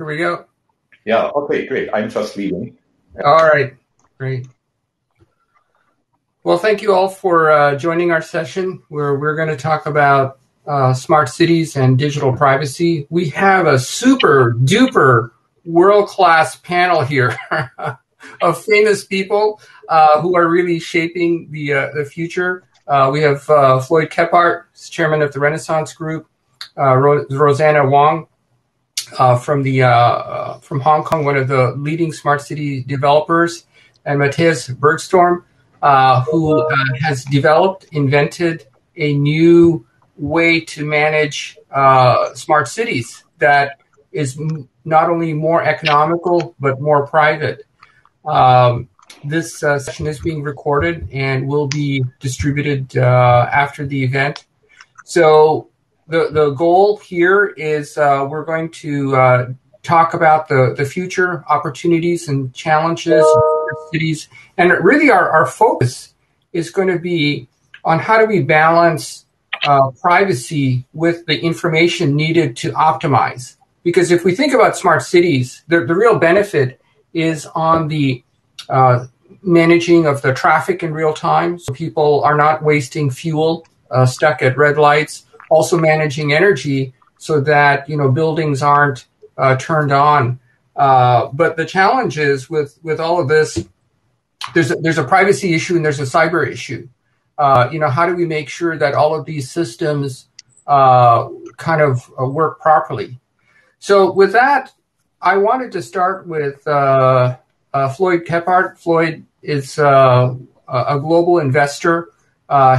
Here we go. Yeah, okay, great. I'm just leaving. All right, great. Well, thank you all for uh, joining our session where we're going to talk about uh, smart cities and digital privacy. We have a super duper world class panel here of famous people uh, who are really shaping the, uh, the future. Uh, we have uh, Floyd Kephart, chairman of the Renaissance Group, Ro- Rosana Wong, uh, from the uh, uh, from Hong Kong, one of the leading smart city developers, and Mattias Bergström, uh, who uh, has developed, invented a new way to manage uh, smart cities that is m- not only more economical but more private. Um, this session is being recorded and will be distributed after the event. So the, the goal here is uh, we're going to uh, talk about the, the future opportunities and challenges cities. And really, our, our focus is going to be on how do we balance uh, privacy with the information needed to optimize. Because if we think about smart cities, the, the real benefit is on the uh, managing of the traffic in real time. So people are not wasting fuel uh, stuck at red lights also managing energy so that you know buildings aren't uh, turned on. Uh, but the challenge is with with all of this, there's a, there's a privacy issue and there's a cyber issue. Uh, you know, how do we make sure that all of these systems uh, kind of uh, work properly? So with that, I wanted to start with uh, Floyd Kephart. Floyd is a global investor.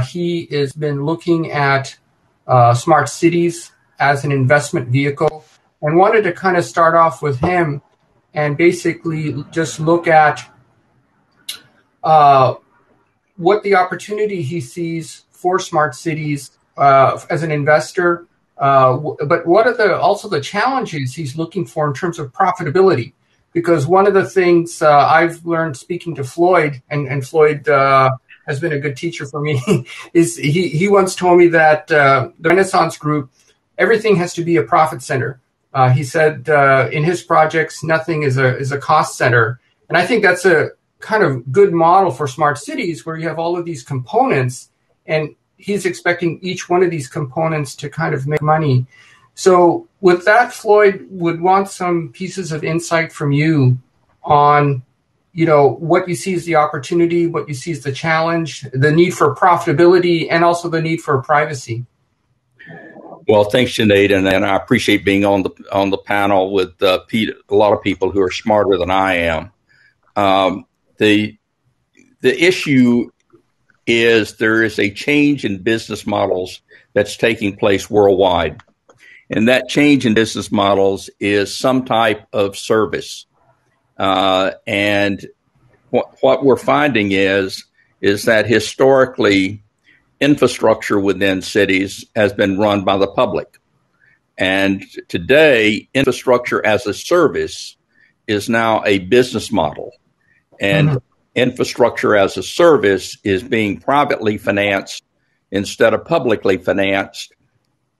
he has been looking at uh, smart cities as an investment vehicle and wanted to kind of start off with him and basically just look at uh, what the opportunity he sees for smart cities uh, as an investor, uh, but what are the also the challenges he's looking for in terms of profitability? Because one of the things uh, I've learned speaking to Floyd, and, and Floyd uh, has been a good teacher for me is he, he once told me that uh, the Renaissance Group, everything has to be a profit center. Uh, he said uh, in his projects, nothing is a is a cost center, and I think that's a kind of good model for smart cities where you have all of these components, and he's expecting each one of these components to kind of make money. So with that, Floyd would want some pieces of insight from you on you know what you see as the opportunity what you see as the challenge the need for profitability and also the need for privacy. Well thanks Junaid, and, and i appreciate being on the on the panel with uh, Pete, a lot of people who are smarter than i am. Um, the the issue is there is a change in business models that's taking place worldwide. And that change in business models is some type of service uh, and what, what we're finding is is that historically infrastructure within cities has been run by the public. And today, infrastructure as a service is now a business model. And mm-hmm. infrastructure as a service is being privately financed instead of publicly financed,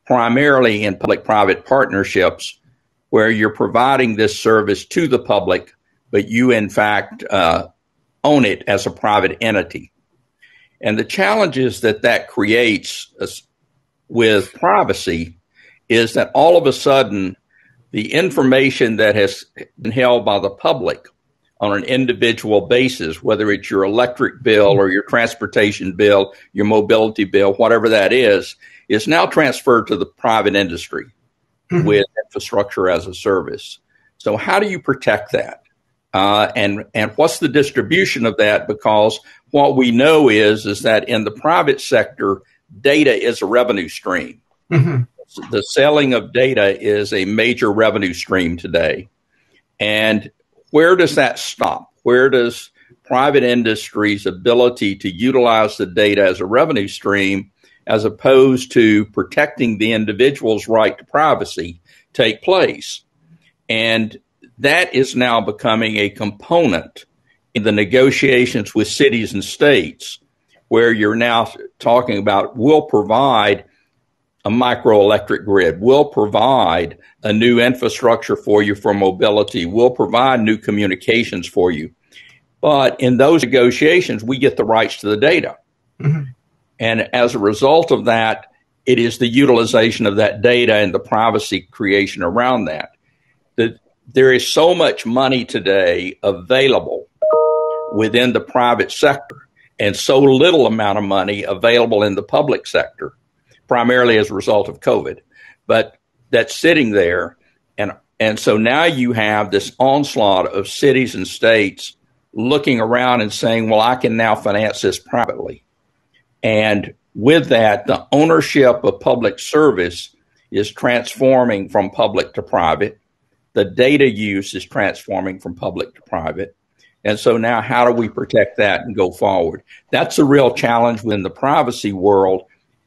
primarily in public private partnerships, where you're providing this service to the public but you, in fact, uh, own it as a private entity. And the challenges that that creates with privacy is that all of a sudden, the information that has been held by the public on an individual basis, whether it's your electric bill or your transportation bill, your mobility bill, whatever that is, is now transferred to the private industry mm-hmm. with infrastructure as a service. So, how do you protect that? Uh, and and what's the distribution of that? Because what we know is is that in the private sector, data is a revenue stream. Mm-hmm. The selling of data is a major revenue stream today. And where does that stop? Where does private industry's ability to utilize the data as a revenue stream, as opposed to protecting the individual's right to privacy, take place? And that is now becoming a component in the negotiations with cities and states, where you're now talking about we'll provide a microelectric grid. We'll provide a new infrastructure for you for mobility. We'll provide new communications for you. But in those negotiations, we get the rights to the data. Mm-hmm. And as a result of that, it is the utilization of that data and the privacy creation around that. That there is so much money today available within the private sector and so little amount of money available in the public sector, primarily as a result of COVID. But that's sitting there. And, and so now you have this onslaught of cities and states looking around and saying, well, I can now finance this privately. And with that, the ownership of public service is transforming from public to private. The data use is transforming from public to private. And so now, how do we protect that and go forward? That's a real challenge within the privacy world.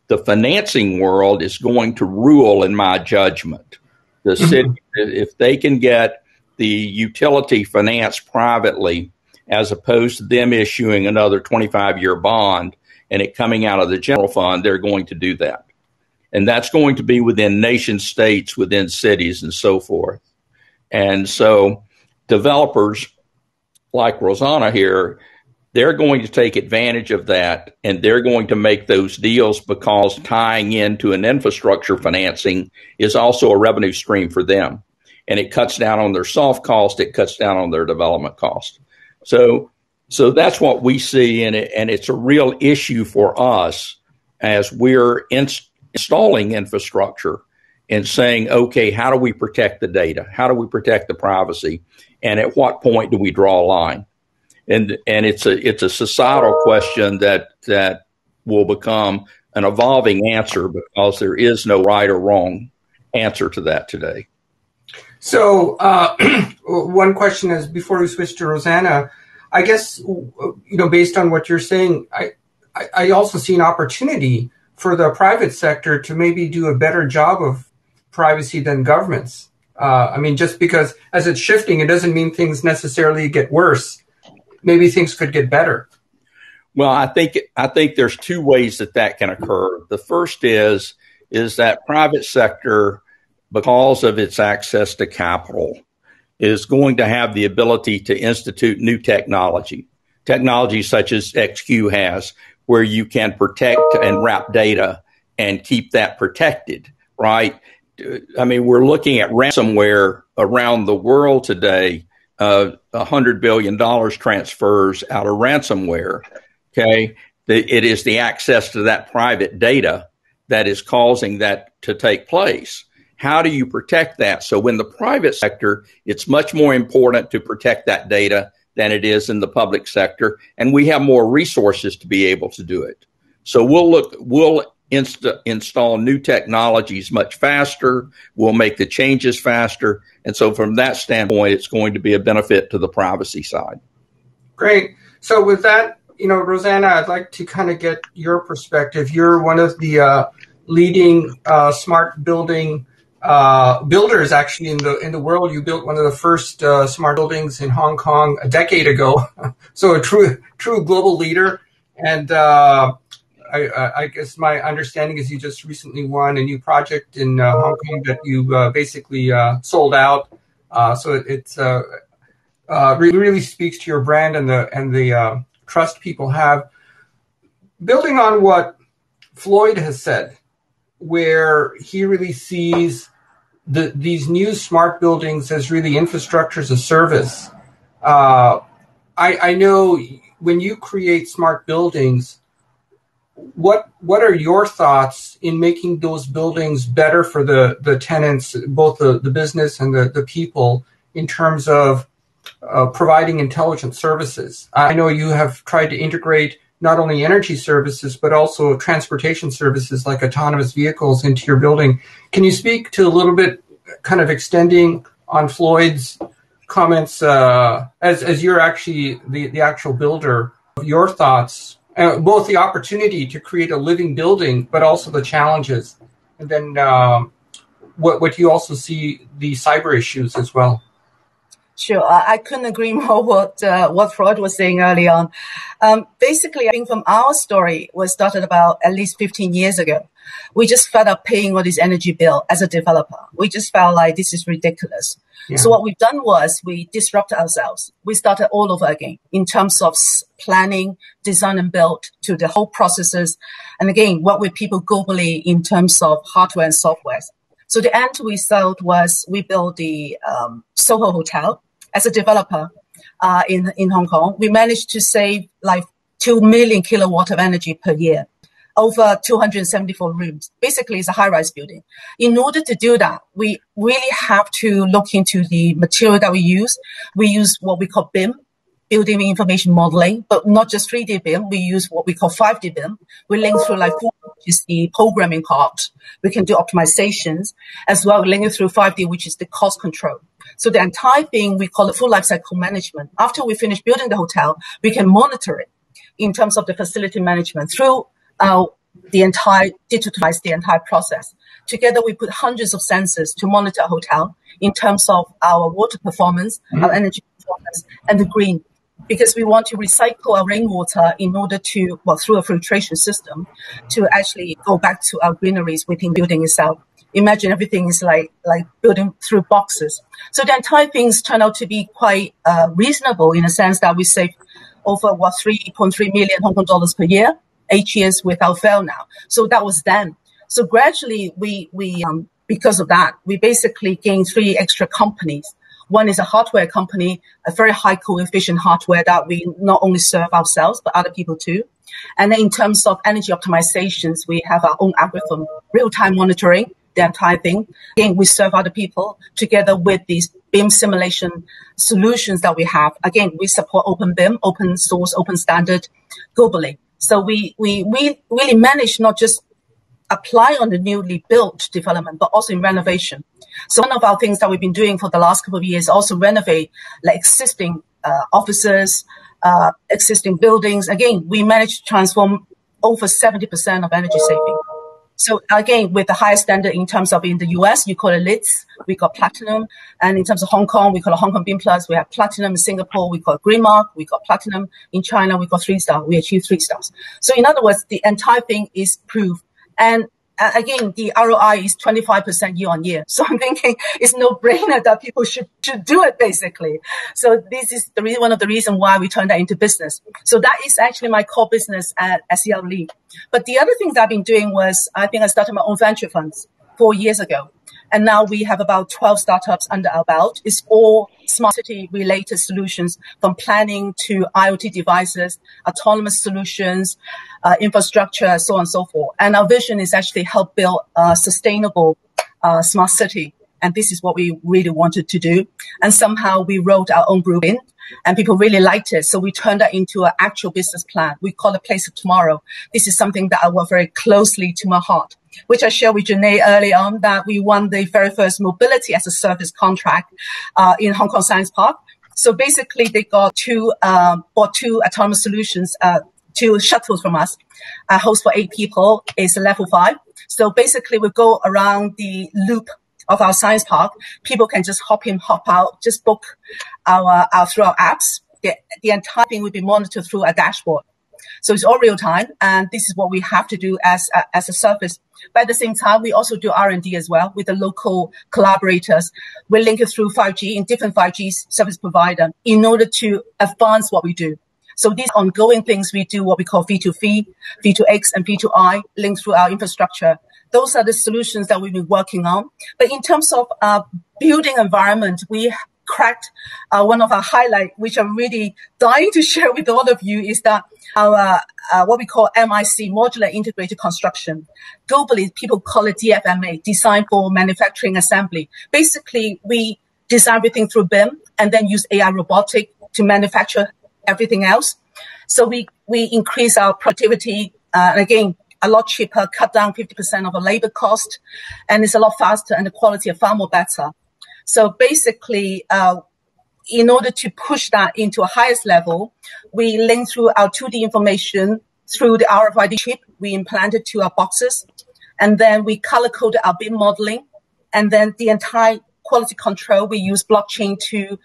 The financing world is going to rule, in my judgment. The mm-hmm. city, if they can get the utility financed privately, as opposed to them issuing another 25 year bond and it coming out of the general fund, they're going to do that. And that's going to be within nation states, within cities, and so forth. And so developers like Rosana here, they're going to take advantage of that and they're going to make those deals because tying into an infrastructure financing is also a revenue stream for them. And it cuts down on their soft cost, it cuts down on their development cost. So, so that's what we see, and it, and it's a real issue for us as we're in, installing infrastructure and saying, okay, how do we protect the data? How do we protect the privacy? And at what point do we draw a line? And and it's a it's a societal question that that will become an evolving answer because there is no right or wrong answer to that today. So, uh, one question is before we switch to Rosana, I guess you know based on what you're saying, I I also see an opportunity for the private sector to maybe do a better job of privacy than governments. Uh, I mean, just because as it's shifting, it doesn't mean things necessarily get worse. Maybe things could get better. Well, I think I think there's two ways that that can occur. The first is is that private sector, because of its access to capital, is going to have the ability to institute new technology, technology such as XQ has, where you can protect and wrap data and keep that protected, right? I mean, we're looking at ransomware around the world today. Uh, a uh, hundred billion dollars transfers out of ransomware. Okay, it is the access to that private data that is causing that to take place. How do you protect that? So, in the private sector, it's much more important to protect that data than it is in the public sector, and we have more resources to be able to do it. So, we'll look. We'll inst- install new technologies much faster. We'll make the changes faster. And so, from that standpoint, it's going to be a benefit to the privacy side. Great. So, with that, you know, Rosana, I'd like to kind of get your perspective. You're one of the uh, leading uh, smart building uh, builders actually in the in the world. You built one of the first uh, smart buildings in Hong Kong a decade ago, so a true true global leader. And uh, I, I, guess my understanding is you just recently won a new project in uh, Hong Kong that you uh, basically uh, sold out. Uh, so it, it's uh, uh, really speaks to your brand and the and the trust people have. Building on what Floyd has said, where he really sees the, these new smart buildings as really infrastructure as a service. I, I know when you create smart buildings what what are your thoughts in making those buildings better for the the tenants, both the, the business and the, the people, in terms of uh, providing intelligent services? I know you have tried to integrate not only energy services but also transportation services like autonomous vehicles into your building. Can you speak to a little bit, kind of extending on Floyd's comments uh, as as you're actually the the actual builder? Your thoughts uh, both the opportunity to create a living building, but also the challenges, and then um, what what you also see the cyber issues as well. Sure, I couldn't agree more what uh, what Floyd was saying early on. Um, basically, I think from our story was started about at least 15 years ago. We just fed up paying all this energy bill as a developer. We just felt like this is ridiculous. Yeah. So what we've done was we disrupt ourselves. We started all over again in terms of planning, design and build to the whole processes. And again, what with people globally in terms of hardware and software. So the end result was we built the um, Soho Hotel as a developer uh, in in Hong Kong. We managed to save like two million kilowatt of energy per year over 274 rooms. Basically, it's a high-rise building. In order to do that, we really have to look into the material that we use. We use what we call BIM, building information modeling, but not just 3D BIM. We use what we call 5D BIM. We link through like which is the programming part. We can do optimizations as well, link it through 5D, which is the cost control. So the entire thing, we call it full lifecycle management. After we finish building the hotel, we can monitor it in terms of the facility management through uh, the entire, digitalize the entire process. Together, we put hundreds of sensors to monitor a hotel in terms of our water performance, mm-hmm. our energy performance, and the green. Because we want to recycle our rainwater in order to, well, through a filtration system, to actually go back to our greeneries within building itself. Imagine everything is like like building through boxes. So the entire things turn out to be quite uh, reasonable in a sense that we save over what 3.3 million Hong Kong dollars per year eight years without fail now. So that was then. So gradually we, we, um, because of that, we basically gained three extra companies. One is a hardware company, a very high coefficient hardware that we not only serve ourselves, but other people too. And then in terms of energy optimizations, we have our own algorithm, real-time monitoring, the entire thing. Again, we serve other people together with these BIM simulation solutions that we have. Again, we support open BIM, open source, open standard globally. So we, we, we really manage not just apply on the newly built development, but also in renovation. So one of our things that we've been doing for the last couple of years also renovate like existing uh, offices, uh, existing buildings. Again, we managed to transform over 70% of energy saving. So again, with the highest standard in terms of in the US, you call it LEED, we got platinum. And in terms of Hong Kong, we call it Hong Kong BEAM Plus. We have platinum in Singapore, we got green mark, we got platinum in China, we got three stars. We achieved three stars. So in other words, the entire thing is proof. And again, the ROI is 25% year on year. So I'm thinking it's no brainer that people should, should do it basically. So this is the one of the reasons why we turned that into business. So that is actually my core business at SEL. But the other things I've been doing was I think I started my own venture funds four years ago. And now we have about 12 startups under our belt. It's all smart city related solutions from planning to IoT devices, autonomous solutions, uh, infrastructure, so on and so forth. And our vision is actually help build a sustainable uh, smart city. And this is what we really wanted to do. And somehow we wrote our own group in and people really liked it. So we turned that into an actual business plan. We call it Place of Tomorrow. This is something that I work very closely to my heart, which I shared with Junaid early on that we won the very first mobility as a service contract uh, in Hong Kong Science Park. So basically, they got two um, or two autonomous solutions, uh, two shuttles from us. A host for eight people is level five. So basically, we go around the loop of our science park, people can just hop in, hop out, just book our, our through our apps. The, the entire thing will be monitored through a dashboard. So it's all real time, and this is what we have to do as a, as a service. But at the same time, we also do R and D as well with the local collaborators. We link it through 5G in different 5G service provider in order to advance what we do. So these ongoing things we do what we call V2V, V2X, and V2I linked through our infrastructure those are the solutions that we've been working on. But in terms of uh, building environment, we cracked uh, one of our highlight, which I'm really dying to share with all of you, is that our uh, what we call MIC, modular integrated construction. Globally, people call it DFMA, design for manufacturing assembly. Basically, we design everything through BIM and then use AI robotic to manufacture everything else. So we we increase our productivity. Uh, and again, a lot cheaper, cut down 50% of the labor cost, and it's a lot faster and the quality are far more better. So basically, uh, in order to push that into a highest level, we link through our 2D information through the RFID chip we implanted to our boxes, and then we color coded our BIM modeling, and then the entire quality control we use blockchain to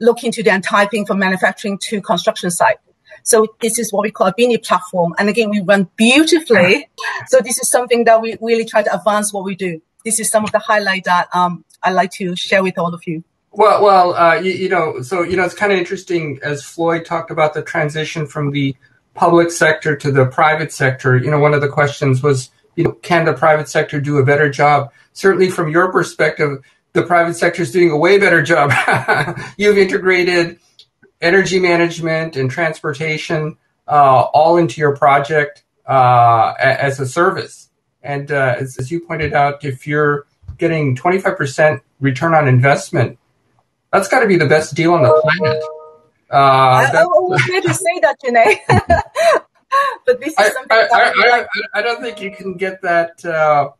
look into the entire thing from manufacturing to construction site. So this is what we call a Bini platform. And again, we run beautifully. So this is something that we really try to advance what we do. This is some of the highlight that um, I like to share with all of you. Well, well, uh, you, you, know, so you know, it's kind of interesting as Floyd talked about the transition from the public sector to the private sector. You know, one of the questions was, you know, can the private sector do a better job? Certainly, from your perspective, the private sector is doing a way better job. You've integrated energy management and transportation uh, all into your project uh, as a service. And uh, as, as, you pointed out, if you're getting 25% return on investment, that's got to be the best deal on the planet. Uh, I, I was going to say that, Junaid. but this is I, something I, I, I, don't think you can get that uh,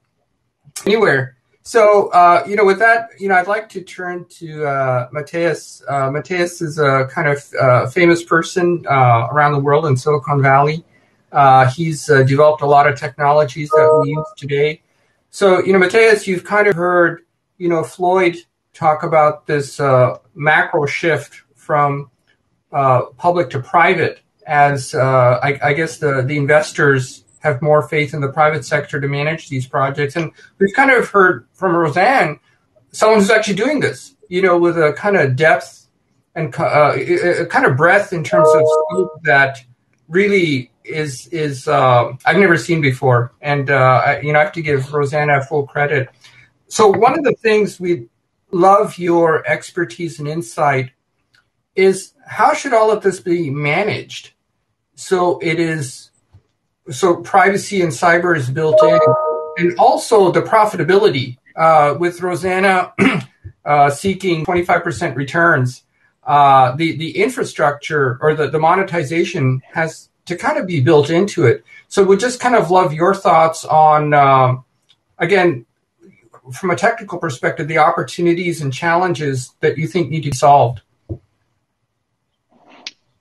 anywhere. So, uh, you know, with that, you know, I'd like to turn to uh, Mattias. Uh, Mattias is a kind of uh, famous person uh, around the world in Silicon Valley. Uh, he's developed a lot of technologies that we use today. So, you know, Mattias, you've kind of heard, you know, Floyd talk about this macro shift from public to private as I, I guess the, the investors have more faith in the private sector to manage these projects. And we've kind of heard from Roseanne, someone who's actually doing this, you know, with a kind of depth and uh, a kind of breadth in terms of scope that really is is uh, I've never seen before. And uh, I, you know, I have to give Rosana full credit. So one of the things we love your expertise and insight is how should all of this be managed so it is so privacy and cyber is built in, and also the profitability. Uh, with Rosana uh, seeking 25% returns, uh, the the infrastructure or the, the monetization has to kind of be built into it. So we just kind of love your thoughts on um, again from a technical perspective the opportunities and challenges that you think need to be solved.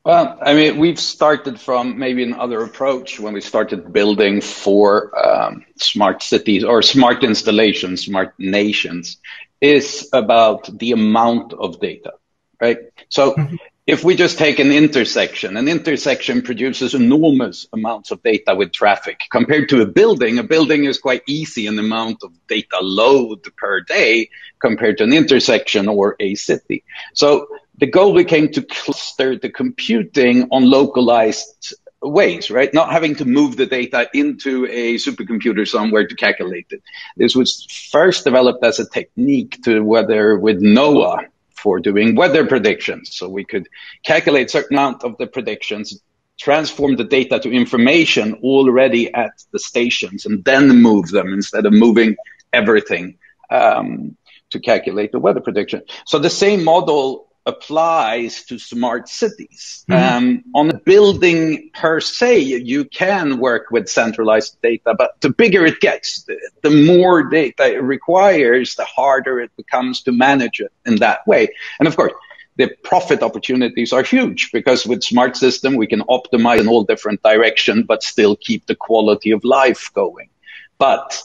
Well, I mean, we've started from maybe another approach when we started building for um, smart cities or smart installations, smart nations, is about the amount of data, right? So mm-hmm. if we just take an intersection, an intersection produces enormous amounts of data with traffic. Compared to a building, a building is quite easy in the amount of data load per day compared to an intersection or a city. So the goal became to cluster the computing on localized ways, right? Not having to move the data into a supercomputer somewhere to calculate it. This was first developed as a technique to weather with NOAA for doing weather predictions. So we could calculate certain amount of the predictions, transform the data to information already at the stations and then move them instead of moving everything um, to calculate the weather prediction. So the same model applies to smart cities. Mm-hmm. Um, on a building per se, you can work with centralized data, but the bigger it gets, the, the, more data it requires, the harder it becomes to manage it in that way. And of course, the profit opportunities are huge because with smart system, we can optimize in all different directions, but still keep the quality of life going. But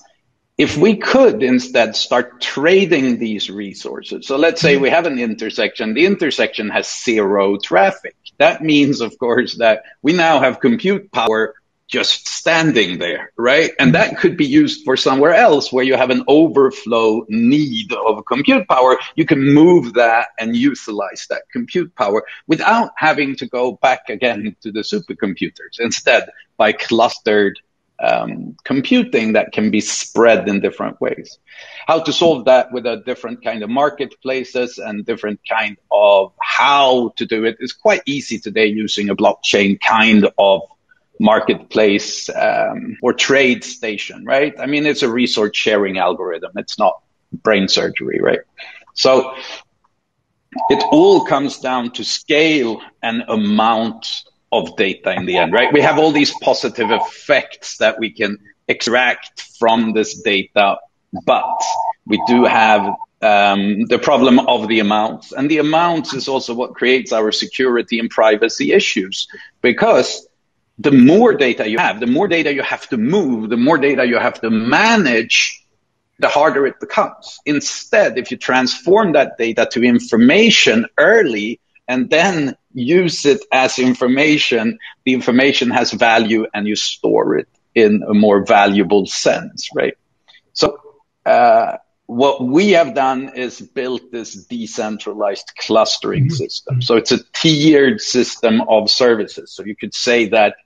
if we could instead start trading these resources. So let's say mm-hmm. we have an intersection. The intersection has zero traffic. That means, of course, that we now have compute power just standing there, right? And that could be used for somewhere else where you have an overflow need of compute power. You can move that and utilize that compute power without having to go back again to the supercomputers. Instead, by clustered um, computing that can be spread in different ways. How to solve that with a different kind of marketplaces and different kind of how to do it is quite easy today using a blockchain kind of marketplace um, or trade station, right? I mean, it's a resource sharing algorithm. It's not brain surgery, right? So it all comes down to scale and amount of data in the end, right? We have all these positive effects that we can extract from this data, but we do have um, the problem of the amounts. And the amounts is also what creates our security and privacy issues because the more data you have, the more data you have to move, the more data you have to manage, the harder it becomes. Instead, if you transform that data to information early and then use it as information, the information has value and you store it in a more valuable sense, right? So, uh, what we have done is built this decentralized clustering mm-hmm. system. So it's a tiered system of services. So you could say that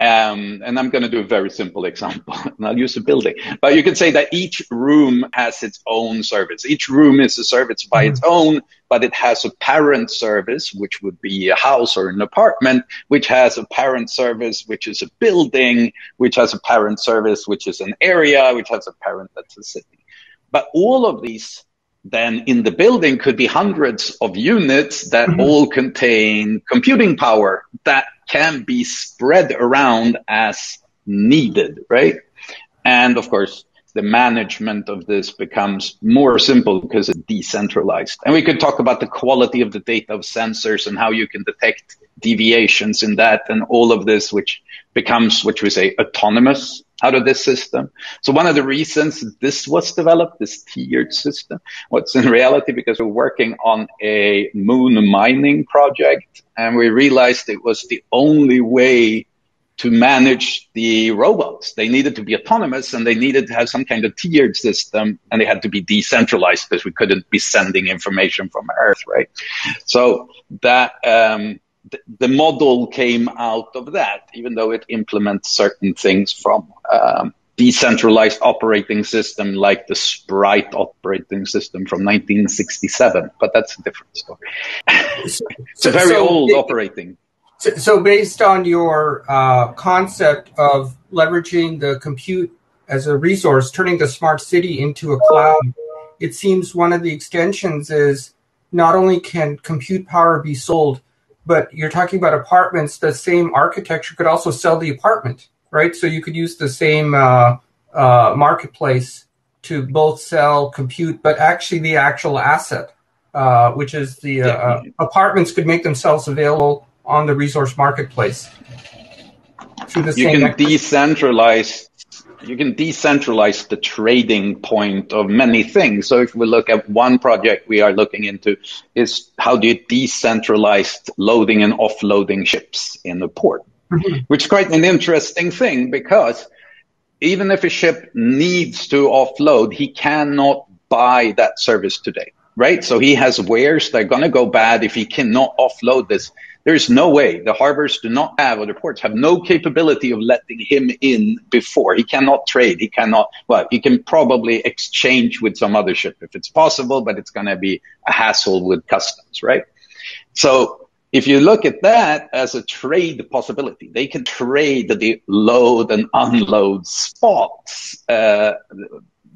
um, and I'm going to do a very simple example, and I'll use a building. But you can say that each room has its own service. Each room is a service by its mm-hmm. own, but it has a parent service, which would be a house or an apartment, which has a parent service, which is a building, which has a parent service, which is an area, which has a parent that's a city. But all of these then in the building could be hundreds of units that mm-hmm. all contain computing power that can be spread around as needed, right? And of course, the management of this becomes more simple because it's decentralized. And we could talk about the quality of the data of sensors and how you can detect deviations in that and all of this, which becomes, which we say, autonomous out of this system. So one of the reasons this was developed, this tiered system, what's in reality because we're working on a moon mining project and we realized it was the only way to manage the robots. They needed to be autonomous and they needed to have some kind of tiered system and they had to be decentralized because we couldn't be sending information from Earth, right? So that, um, the model came out of that, even though it implements certain things from um, decentralized operating system like the Sprite operating system from 1967. But that's a different story. it's a very so old it, operating. So, so, based on your uh, concept of leveraging the compute as a resource, turning the smart city into a cloud, it seems one of the extensions is not only can compute power be sold but you're talking about apartments. The same architecture could also sell the apartment, right? So you could use the same uh, uh, marketplace to both sell compute, but actually the actual asset, uh, which is the uh, uh, apartments, could make themselves available on the resource marketplace. Through the you can decentralize you can decentralize the trading point of many things. So if we look at one project we are looking into is how do you decentralize loading and offloading ships in the port, mm-hmm. which is quite an interesting thing because even if a ship needs to offload, he cannot buy that service today, right? So he has wares that are going to go bad if he cannot offload this there's no way the harbors do not have, or the ports have no capability of letting him in before. He cannot trade. He cannot, well, he can probably exchange with some other ship if it's possible, but it's going to be a hassle with customs, right? So if you look at that as a trade possibility, they can trade the load and unload spots. Uh,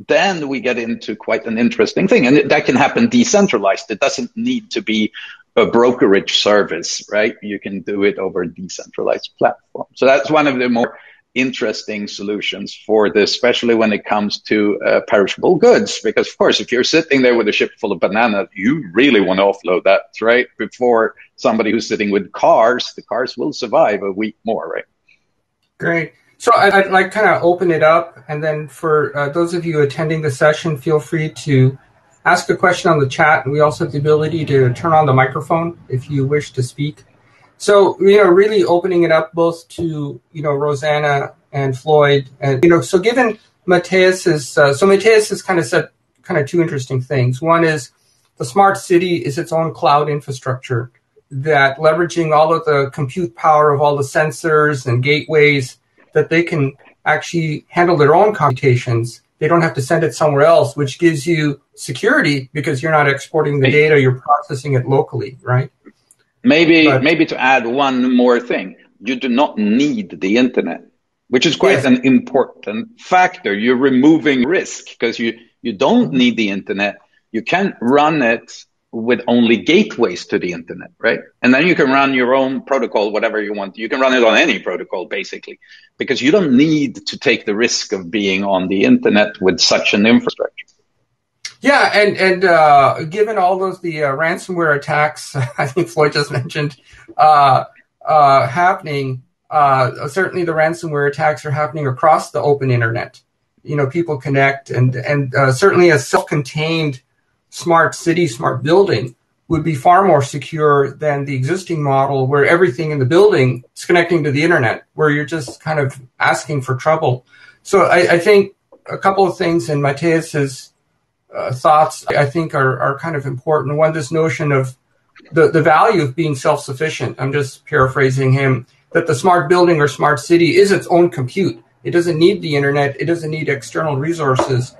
then we get into quite an interesting thing. And that can happen decentralized. It doesn't need to be a brokerage service, right? You can do it over a decentralized platform. So that's one of the more interesting solutions for this, especially when it comes to uh, perishable goods. Because of course, if you're sitting there with a ship full of bananas, you really want to offload that, right? Before somebody who's sitting with cars, the cars will survive a week more, right? Great. So I'd, I'd like kind of open it up, and then for uh, those of you attending the session, feel free to ask a question on the chat. And we also have the ability to turn on the microphone if you wish to speak. So, you know, really opening it up both to, you know, Rosana and Floyd. And, you know, so given Mattias's, uh, so Mattias has kind of said kind of two interesting things. One is the smart city is its own cloud infrastructure that leveraging all of the compute power of all the sensors and gateways that they can actually handle their own computations they don't have to send it somewhere else, which gives you security because you're not exporting the data, you're processing it locally, right? Maybe, but, maybe to add one more thing, you do not need the internet, which is quite yes. an important factor. You're removing risk because you, you don't need the internet. You can run it with only gateways to the internet, right? And then you can run your own protocol, whatever you want. You can run it on any protocol, basically, because you don't need to take the risk of being on the internet with such an infrastructure. Yeah, and and uh, given all those the uh, ransomware attacks, I think Floyd just mentioned uh, uh happening. Uh, certainly, the ransomware attacks are happening across the open internet. you know people connect and and uh, certainly a self-contained smart city smart building would be far more secure than the existing model where everything in the building is connecting to the internet where you're just kind of asking for trouble so i, I think a couple of things in Mattias's uh, thoughts i think are, are kind of important one this notion of the, the value of being self-sufficient i'm just paraphrasing him that the smart building or smart city is its own compute it doesn't need the internet. It doesn't need external resources.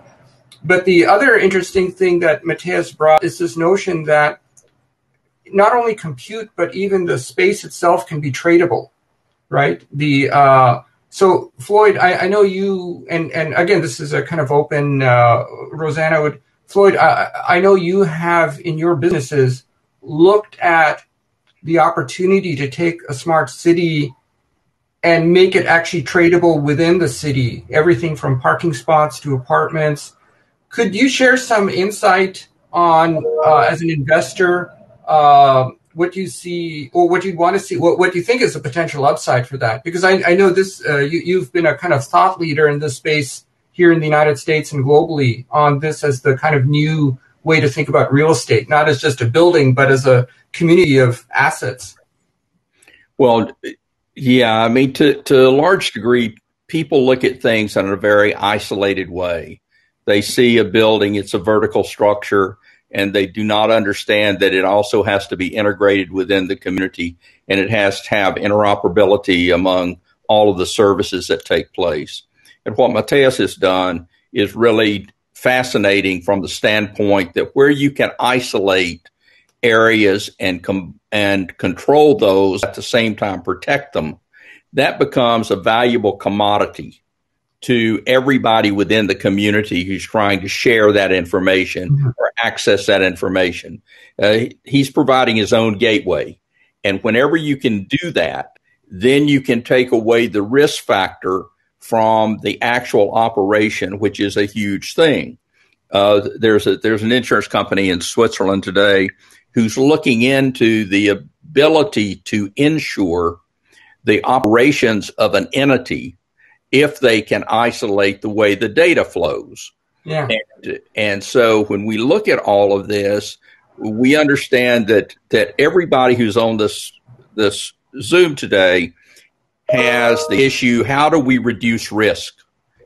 But the other interesting thing that Mattias brought is this notion that not only compute, but even the space itself can be tradable, right? The uh, so Floyd, I, I, know you, and and again, this is a kind of open. Uh, Rosana would Floyd, I, I know you have in your businesses looked at the opportunity to take a smart city and make it actually tradable within the city, everything from parking spots to apartments. Could you share some insight on, uh, as an investor, uh, what do you see or what do you want to see, what, what you think is a potential upside for that? Because I, I know this, uh, you, you've been a kind of thought leader in this space here in the United States and globally on this as the kind of new way to think about real estate, not as just a building, but as a community of assets. Well, yeah, I mean, to to a large degree, people look at things in a very isolated way. They see a building; it's a vertical structure, and they do not understand that it also has to be integrated within the community, and it has to have interoperability among all of the services that take place. And what Mattias has done is really fascinating from the standpoint that where you can isolate areas and com- and control those at the same time protect them, that becomes a valuable commodity to everybody within the community who's trying to share that information mm-hmm. or access that information. Uh, he's providing his own gateway. And whenever you can do that, then you can take away the risk factor from the actual operation, which is a huge thing. Uh, there's a there's an insurance company in Switzerland today who's looking into the ability to insure the operations of an entity if they can isolate the way the data flows. Yeah. And, and so when we look at all of this, we understand that that everybody who's on this this Zoom today has the issue how do we reduce risk?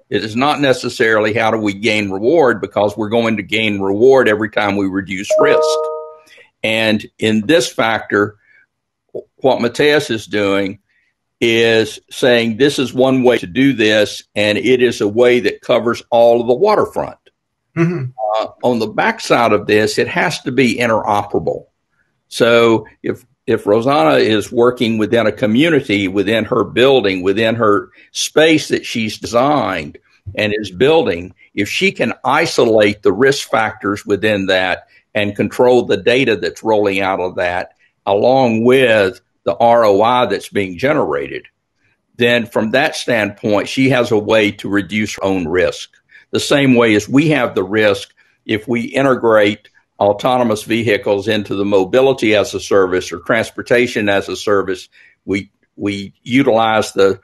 It is not necessarily how do we gain reward because we're going to gain reward every time we reduce risk. And in this factor, what Mattias is doing is saying this is one way to do this, and it is a way that covers all of the waterfront. Mm-hmm. Uh, on the backside of this, it has to be interoperable. So if if Rosana is working within a community, within her building, within her space that she's designed and is building, if she can isolate the risk factors within that and control the data that's rolling out of that, along with the ROI that's being generated, then from that standpoint, she has a way to reduce her own risk. The same way as we have the risk if we integrate autonomous vehicles into the mobility as a service or transportation as a service, we we utilize the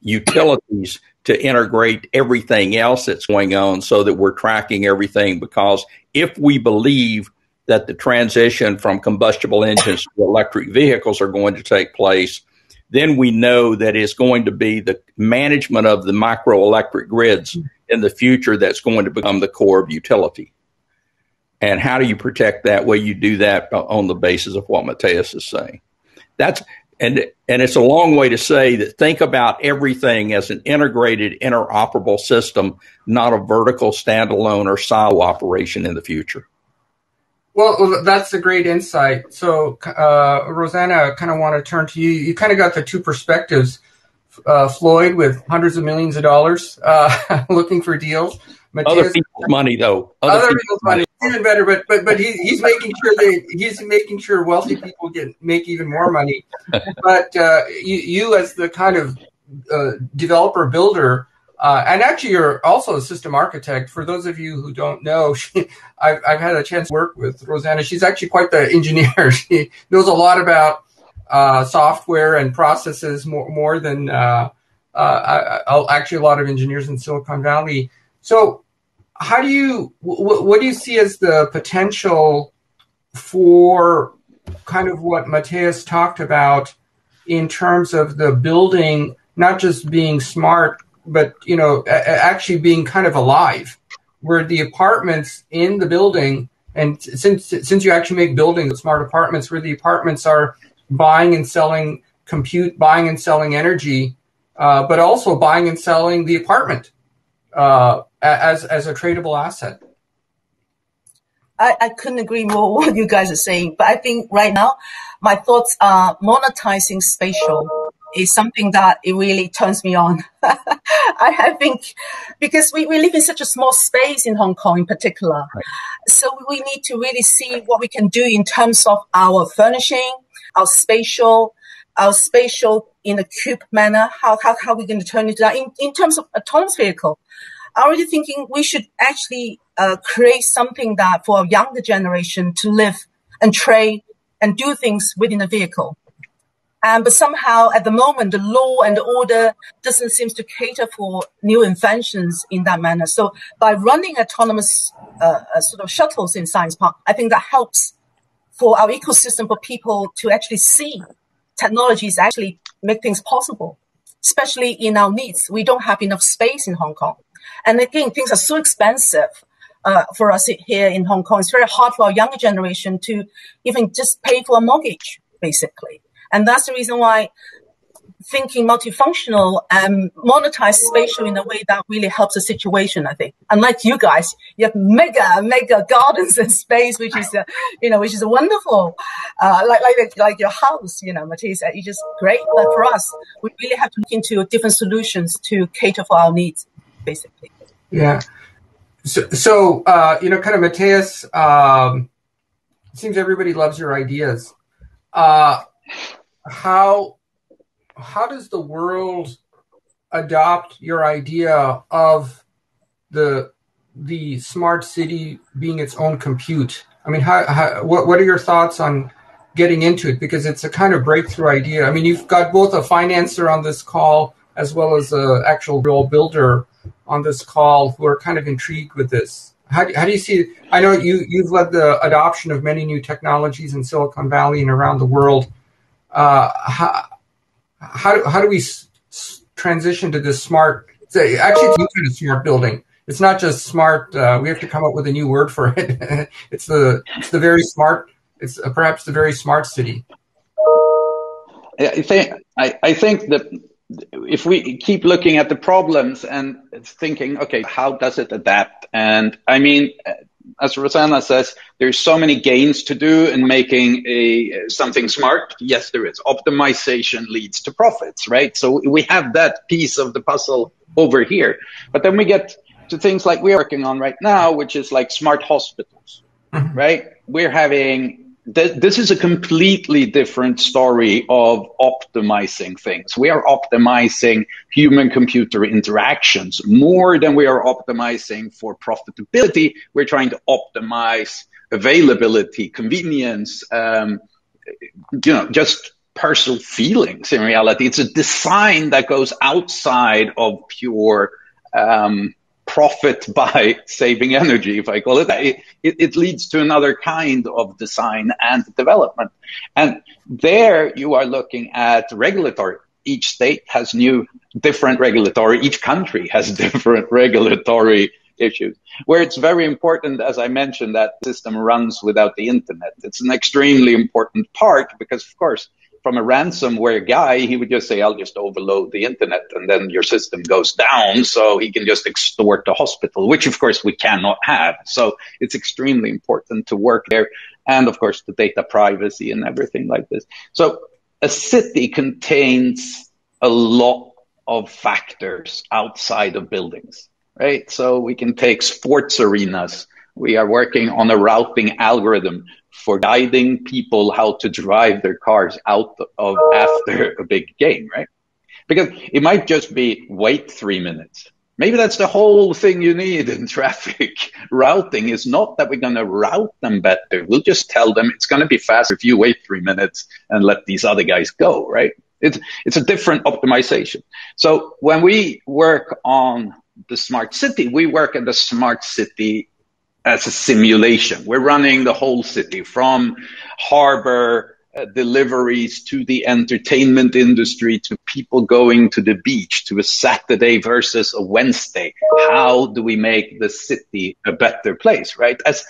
utilities to integrate everything else that's going on so that we're tracking everything because if we believe that the transition from combustible engines to electric vehicles are going to take place, then we know that it's going to be the management of the microelectric grids in the future that's going to become the core of utility. And how do you protect that? Well, you do that on the basis of what Mattias is saying. That's and and it's a long way to say that think about everything as an integrated interoperable system not a vertical standalone or silo operation in the future well that's a great insight. So uh, rosana i kind of want to turn to you. You kind of got the two perspectives uh, floyd with hundreds of millions of dollars uh, looking for deals. Mattias, other people's money though. Other, other people's, people's money. even better but but but he, he's making sure they he's making sure wealthy people get make even more money. But uh, you, you as the kind of uh, developer builder uh, and actually, you're also a system architect. For those of you who don't know, she, I've, I've, had a chance to work with Rosana. She's actually quite the engineer. She knows a lot about uh, software and processes more, more than uh, uh actually a lot of engineers in Silicon Valley. So, how do you wh- what do you see as the potential for kind of what Mattias talked about in terms of the building not just being smart, but you know, actually being kind of alive, where the apartments in the building, and since since you actually make buildings smart apartments, where the apartments are buying and selling compute, buying and selling energy, uh, but also buying and selling the apartment uh, as as a tradable asset. I, I couldn't agree more with what you guys are saying, but I think right now my thoughts are monetizing spatial is something that it really turns me on. I, I, think because we, we live in such a small space in Hong Kong in particular. Right. So we need to really see what we can do in terms of our furnishing, our spatial, our spatial in a cube manner. How, how, how are we going to turn it that in, in terms of autonomous vehicle? I'm already thinking we should actually uh, create something that for a younger generation to live and trade and do things within a vehicle. Um, but somehow at the moment, the law and the order doesn't seem to cater for new inventions in that manner. So by running autonomous uh, uh, sort of shuttles in Science Park, I think that helps for our ecosystem for people to actually see technologies actually make things possible, especially in our needs. We don't have enough space in Hong Kong. And again, things are so expensive uh, for us here in Hong Kong. It's very hard for our younger generation to even just pay for a mortgage, basically. And that's the reason why thinking multifunctional and monetize spatial in a way that really helps the situation, I think. Unlike you guys, you have mega, mega gardens and space, which is, uh, you know, which is wonderful. Uh, like, like, like your house, you know, Mattias, it's just great. But for us, we really have to look into different solutions to cater for our needs, basically. Yeah. So, so uh, you know, kind of Mattias, um, seems everybody loves your ideas. Uh, how how does the world adopt your idea of the the smart city being its own compute? I mean, how, how what what are your thoughts on getting into it because it's a kind of breakthrough idea. I mean, you've got both a financer on this call as well as an actual real builder on this call who are kind of intrigued with this. How do, how do you see? I know you you've led the adoption of many new technologies in Silicon Valley and around the world. Uh, how, how, how do we s- transition to this smart? Say, actually, it's kind of smart building. It's not just smart. Uh, we have to come up with a new word for it. it's the it's the very smart. It's uh, perhaps the very smart city. I think I, I think that if we keep looking at the problems and thinking, okay, how does it adapt? And I mean, as Rosana says, there's so many gains to do in making a something smart. Yes, there is. Optimization leads to profits, right? So we have that piece of the puzzle over here. But then we get to things like we're working on right now, which is like smart hospitals, mm-hmm. right? We're having th- this is a completely different story of optimizing things. We are optimizing human computer interactions more than we are optimizing for profitability. We're trying to optimize availability, convenience, um, you know, just personal feelings in reality. It's a design that goes outside of pure um, profit by saving energy, if I call it that. It, it, it, leads to another kind of design and development. And there you are looking at regulatory. Each state has new, different regulatory, each country has different regulatory issues. Where it's very important, as I mentioned, that system runs without the internet. It's an extremely important part because, of course, from a ransomware guy, he would just say, I'll just overload the internet and then your system goes down so he can just extort the hospital, which of course we cannot have. So it's extremely important to work there. And of course, the data privacy and everything like this. So a city contains a lot of factors outside of buildings, right? So we can take sports arenas. We are working on a routing algorithm for guiding people how to drive their cars out of after a big game, right? Because it might just be wait three minutes. Maybe that's the whole thing you need in traffic routing is not that we're going to route them better. We'll just tell them it's going to be faster if you wait three minutes and let these other guys go, right? It's, it's a different optimization. So when we work on the smart city, we work at the smart city as a simulation. We're running the whole city from harbor uh, deliveries to the entertainment industry to people going to the beach to a Saturday versus a Wednesday. How do we make the city a better place, right? As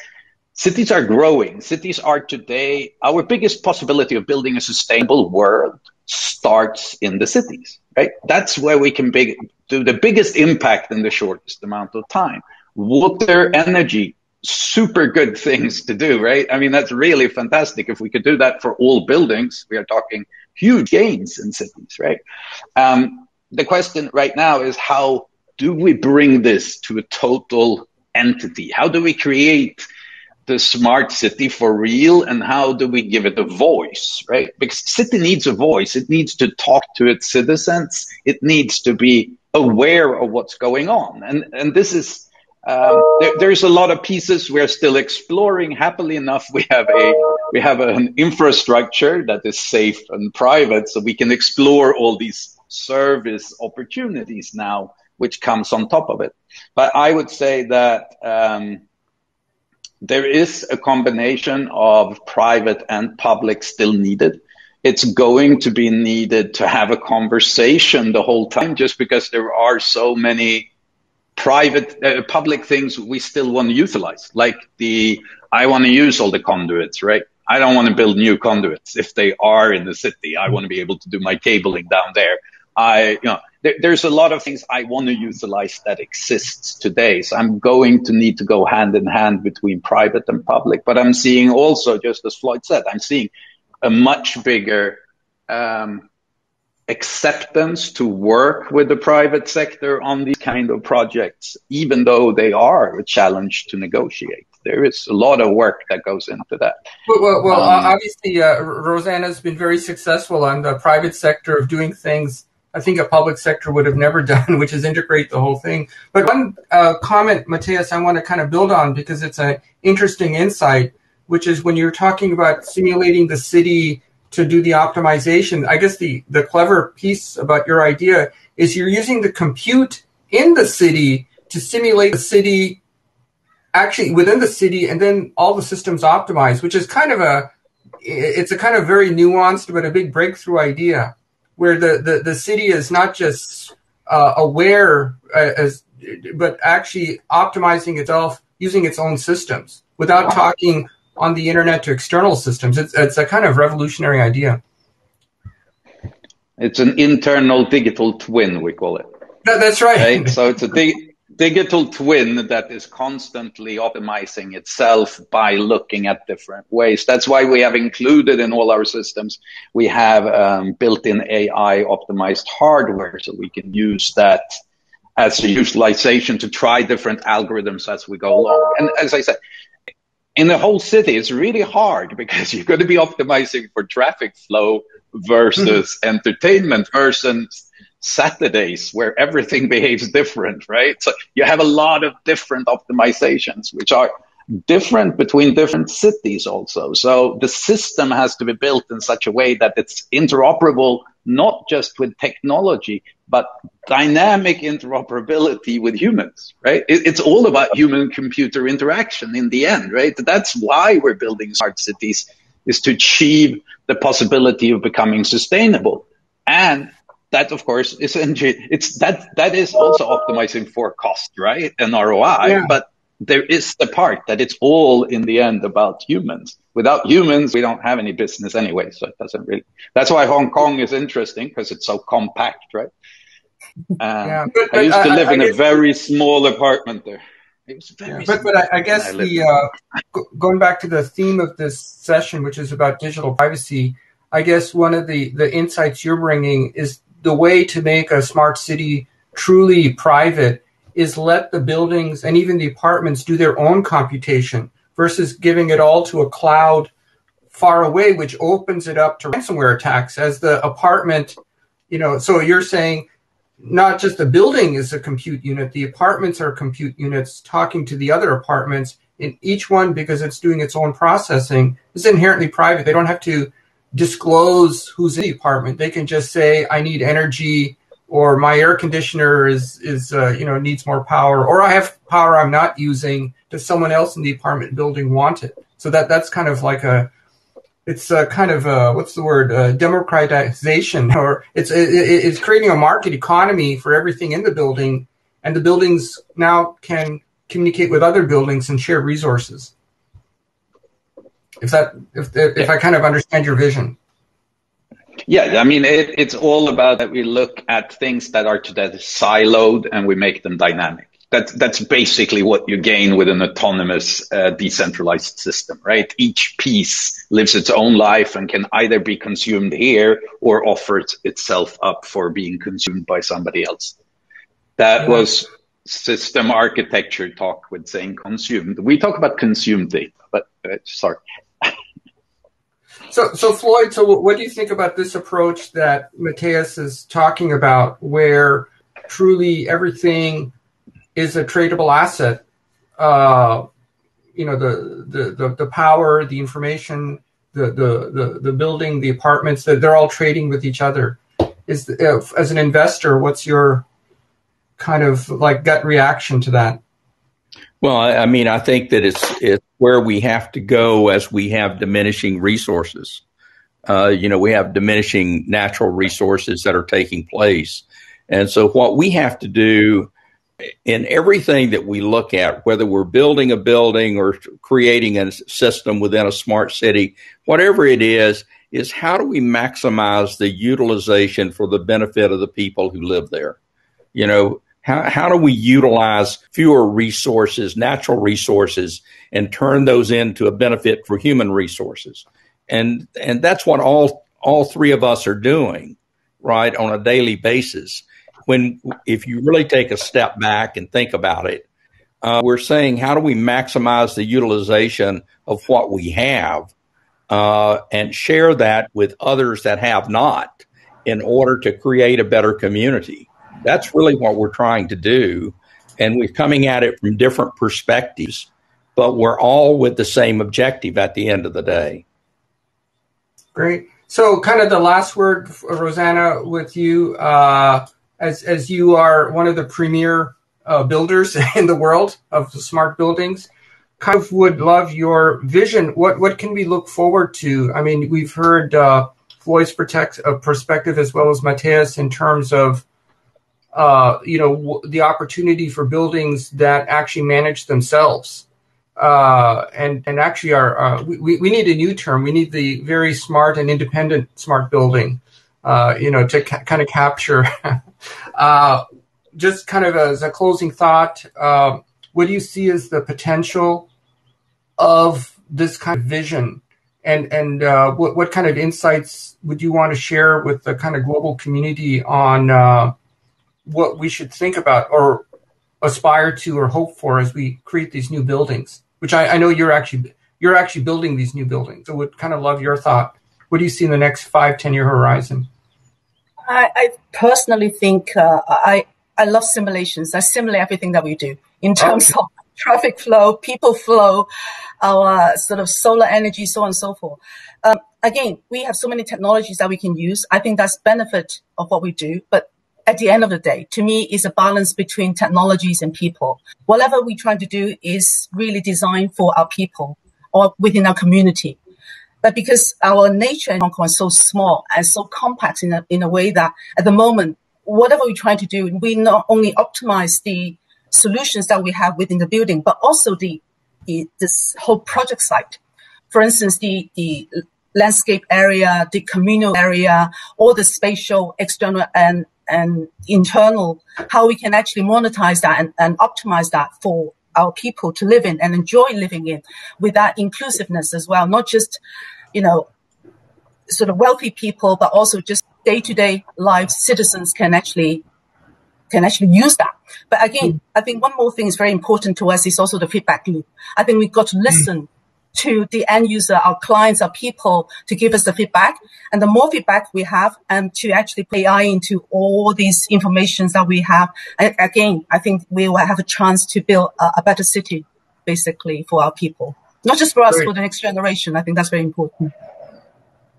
cities are growing, cities are today, our biggest possibility of building a sustainable world starts in the cities, right? That's where we can big, do the biggest impact in the shortest amount of time. Water, energy, super good things to do, right? I mean, that's really fantastic. If we could do that for all buildings, we are talking huge gains in cities, right? Um, the question right now is how do we bring this to a total entity? How do we create the smart city for real and how do we give it a voice, right? Because city needs a voice. It needs to talk to its citizens. It needs to be aware of what's going on. And, and this is, um, there, there's a lot of pieces we're still exploring. Happily enough, we have a we have an infrastructure that is safe and private, so we can explore all these service opportunities now, which comes on top of it. But I would say that um, there is a combination of private and public still needed. It's going to be needed to have a conversation the whole time, just because there are so many private uh, public things we still want to utilize like the i want to use all the conduits right? I don't want to build new conduits. If they are in the city i want to be able to do my cabling down there. I you know there, there's a lot of things i want to utilize that exists today. So i'm going to need to go hand in hand between private and public but i'm seeing also just as floyd said i'm seeing a much bigger um, acceptance to work with the private sector on these kind of projects, even though they are a challenge to negotiate. There is a lot of work that goes into that. Well, well, well um, obviously, uh, Rosana has been very successful on the private sector of doing things I think a public sector would have never done, which is integrate the whole thing. But one uh, comment, Mattias, I want to kind of build on because it's an interesting insight, which is when you're talking about simulating the city to do the optimization. I guess the, the clever piece about your idea is you're using the compute in the city to simulate the city actually within the city and then all the systems optimized, which is kind of a, it's a kind of very nuanced but a big breakthrough idea where the, the, the city is not just uh, aware uh, as, but actually optimizing itself using its own systems without talking on the internet to external systems. It's, it's a kind of revolutionary idea. It's an internal digital twin, we call it. No, that's right. right? So it's a di- digital twin that is constantly optimizing itself by looking at different ways. That's why we have included in all our systems, we have um, built-in AI optimized hardware so we can use that as a utilization to try different algorithms as we go along. And as I said, in the whole city, it's really hard because you're going to be optimizing for traffic flow versus mm-hmm. entertainment versus Saturdays where everything behaves different, right? So you have a lot of different optimizations, which are different between different cities also. So the system has to be built in such a way that it's interoperable, not just with technology, but dynamic interoperability with humans, right? it's all about human computer interaction in the end, right? That's why we're building smart cities is to achieve the possibility of becoming sustainable. And that of course is it's that that is also optimizing for cost, right? And ROI, yeah. but there is the part that it's all in the end about humans. Without humans, we don't have any business anyway. So it doesn't really. That's why Hong Kong is interesting because it's so compact, right? Um, yeah, but, but, I used to live I, in I a very small apartment there. Yeah, but but I, I guess I the uh, going back to the theme of this session, which is about digital privacy, I guess one of the the insights you're bringing is the way to make a smart city truly private is let the buildings and even the apartments do their own computation versus giving it all to a cloud far away, which opens it up to ransomware attacks as the apartment, you know, so you're saying not just the building is a compute unit, the apartments are compute units talking to the other apartments in each one because it's doing its own processing is inherently private. They don't have to disclose who's in the apartment. They can just say, I need energy or my air conditioner is is uh, you know needs more power, or I have power I'm not using. Does someone else in the apartment building want it? So that that's kind of like a it's a kind of a, what's the word uh, democratization, or it's it, it's creating a market economy for everything in the building, and the buildings now can communicate with other buildings and share resources. If that if if I kind of understand your vision. Yeah, I mean, it, it's all about that we look at things that are today siloed and we make them dynamic. That's, that's basically what you gain with an autonomous, uh, decentralized system, right? Each piece lives its own life and can either be consumed here or offer itself up for being consumed by somebody else. That was system architecture talk with saying consumed. We talk about consumed data, but uh, sorry. So, so Floyd, so what do you think about this approach that Mattias is talking about, where truly everything is a tradable asset? Uh, you know, the, the, the, the, power, the information, the, the, the, the building, the apartments, that they're all trading with each other. Is as an investor, what's your kind of like gut reaction to that? Well, I mean, I think that it's it's where we have to go as we have diminishing resources. Uh, you know, we have diminishing natural resources that are taking place, and so what we have to do in everything that we look at, whether we're building a building or creating a system within a smart city, whatever it is, is how do we maximize the utilization for the benefit of the people who live there? You know, how, how do we utilize fewer resources, natural resources, and turn those into a benefit for human resources? And, and that's what all, all three of us are doing, right, on a daily basis. When, if you really take a step back and think about it, uh, we're saying how do we maximize the utilization of what we have uh, and share that with others that have not in order to create a better community. That's really what we're trying to do. And we're coming at it from different perspectives, but we're all with the same objective at the end of the day. Great. So, kind of the last word, Rosana, with you, uh, as as you are one of the premier uh, builders in the world of smart buildings, kind of would love your vision. What what can we look forward to? I mean, we've heard uh, Floyd's protect, uh, perspective as well as Mattias in terms of uh, you know, w- the opportunity for buildings that actually manage themselves. Uh, and and actually, are uh, we we need a new term. We need the very smart and independent smart building. Uh, you know, to ca- kind of capture. Uh, just kind of as a closing thought, uh, what do you see as the potential of this kind of vision? And and what what kind of insights would you want to share with the kind of global community on what we should think about or aspire to or hope for as we create these new buildings which I, I, know you're actually you're actually building these new buildings so would kind of love your thought what do you see in the next five ten year horizon? I, I personally think uh, i i love simulations. I simulate everything that we do in terms of traffic flow people flow our sort of solar energy so on and so forth. Um, again we have so many technologies that we can use. I think that's benefit of what we do. But at the end of the day, to me, is a balance between technologies and people. Whatever we're trying to do is really designed for our people or within our community. But because our nature in Hong Kong is so small and so compact in a, in a way that at the moment, whatever we try to do, we not only optimize the solutions that we have within the building, but also the, the this whole project site. For instance, the, the landscape area, the communal area, all the spatial, external and and internal, how we can actually monetize that and, and optimize that for our people to live in and enjoy living in with that inclusiveness as well, not just, you know, sort of wealthy people, but also just day to day life citizens can actually can actually use that. But again, mm. I think one more thing is very important to us is also the feedback loop. I think we've got to listen mm to the end user, our clients, our people to give us the feedback. And the more feedback we have and to actually put AI into all these informations that we have, again, I think we will have a chance to build a, a better city basically for our people. Not just for us, Great. for the next generation. I think that's very important.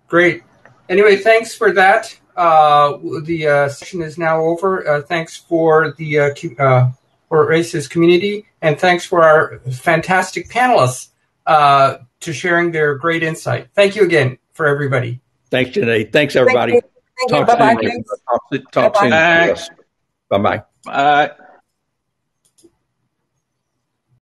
Great. Anyway, thanks for that. Uh, the uh, session is now over. Uh, thanks for the uh, uh, for Horasis community, and thanks for our fantastic panelists uh, to sharing their great insight. Thank you again for everybody. Thanks, Junaid. Thanks, everybody. Thank you. Thank you. Bye bye. Talk, talk soon. Bye-bye. Bye bye. Uh,